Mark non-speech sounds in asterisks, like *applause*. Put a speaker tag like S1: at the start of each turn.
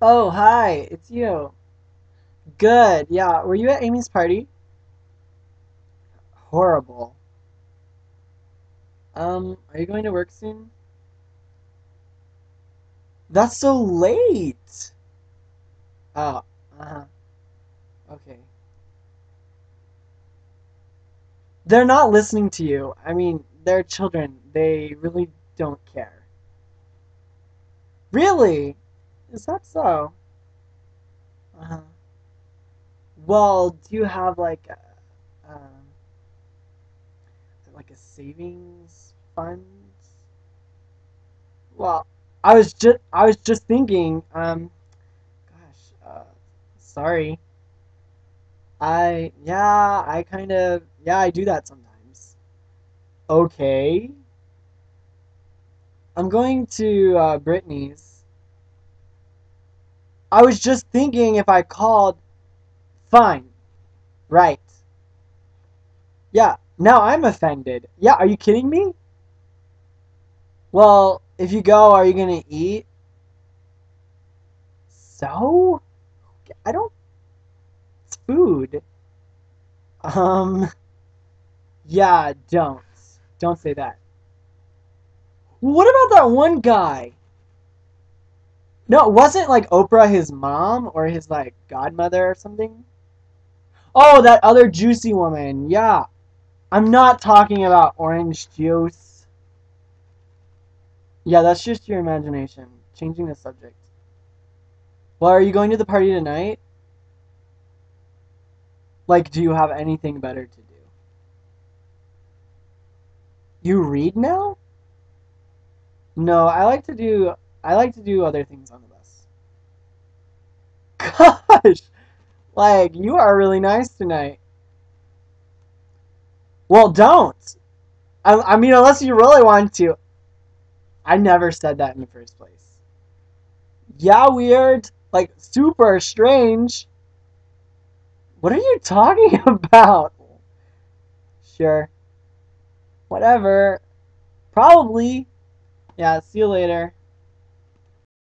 S1: Oh, hi, it's you. Good, yeah. Were you at Amy's party? Horrible. Um, are you going to work soon? That's so late! Oh, uh-huh. Okay. They're not listening to you. I mean, they're children. They really don't care. Really? Is that so? Uh-huh. Well, do you have like a, um, like a savings fund? Well, I was just I was just thinking, um, gosh, uh, sorry. I yeah, I kind of yeah, I do that sometimes. Okay. I'm going to uh, Brittany's. I was just thinking if I called, fine, right. Yeah, now I'm offended. Yeah, are you kidding me? Well, if you go, are you gonna eat? So? I don't. It's food. Um, yeah, don't. Don't say that. What about that one guy? No, wasn't like Oprah his mom or his like godmother or something? Oh, that other juicy woman. Yeah. I'm not talking about orange juice. Yeah, that's just your imagination. Changing the subject. Well, are you going to the party tonight? Like, do you have anything better to do? You read now? No, I like to do I like to do other things on the bus. *laughs* Gosh, like you are really nice tonight. Well, don't. I, I mean, unless you really want to. I never said that in the first place. Yeah, weird. Like super strange. What are you talking *laughs* about? Sure. Whatever. Probably. Yeah, see you later.